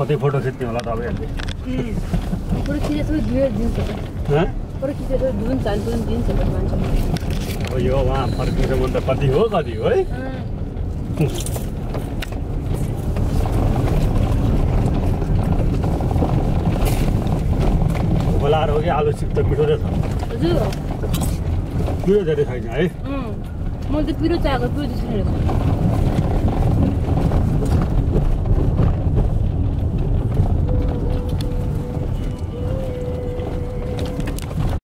कतै फोटो खिच्ने होला तपाईँहरूले। अब यो उहाँ फर्किन्छ त कति हो कति हो है? बोलाएर हो कि आलु सिप त? मिठो नै छ पिरो धेरै छैन है? म त पिरो चाहेको पिरो छैन